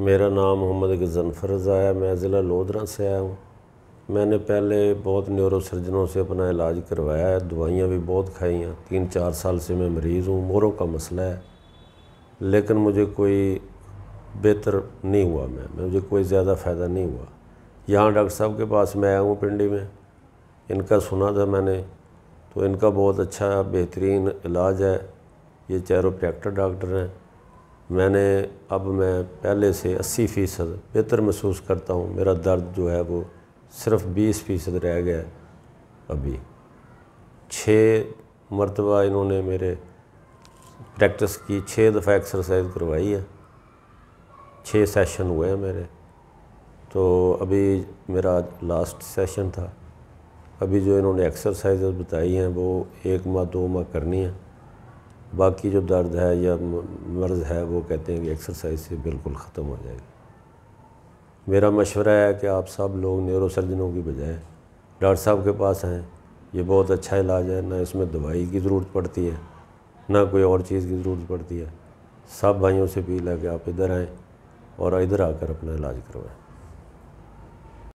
मेरा नाम मोहम्मद गजनफर रज़ा है मैं ज़िला लोधरा से आया हूँ। मैंने पहले बहुत न्यूरो सर्जनों से अपना इलाज करवाया है, दवाइयाँ भी बहुत खाई हैं। तीन चार साल से मैं मरीज़ हूँ, मोरों का मसला है। लेकिन मुझे कोई बेहतर नहीं हुआ मैं, मुझे कोई ज़्यादा फ़ायदा नहीं हुआ। यहाँ डॉक्टर साहब के पास मैं आया हूँ पिंडी में। इनका सुना था मैंने तो इनका बहुत अच्छा बेहतरीन इलाज है। ये चैरोप्रैक्टर डॉक्टर हैं। मैंने अब मैं पहले से 80 फ़ीसद बेहतर महसूस करता हूँ। मेरा दर्द जो है वो सिर्फ़ 20 फ़ीसद रह गया है अभी। छः मरतबा इन्होंने मेरे प्रैक्टिस की, छः दफ़ा एक्सरसाइज करवाई है। छः सेशन हुए हैं मेरे। तो अभी मेरा लास्ट सेशन था। अभी जो इन्होंने एक्सरसाइज बताई हैं वो एक माह, दो माह करनी है। बाकी जो दर्द है या मर्ज़ है, वो कहते हैं कि एक्सरसाइज से बिल्कुल ख़त्म हो जाएगी। मेरा मशवरा है कि आप सब लोग न्यूरो सर्जनों की बजाय डॉक्टर साहब के पास हैं ये बहुत अच्छा इलाज है, ना इसमें दवाई की ज़रूरत पड़ती है, ना कोई और चीज़ की ज़रूरत पड़ती है। सब भाइयों से अपील है कि आप इधर आएँ और इधर आकर अपना इलाज करवाएँ।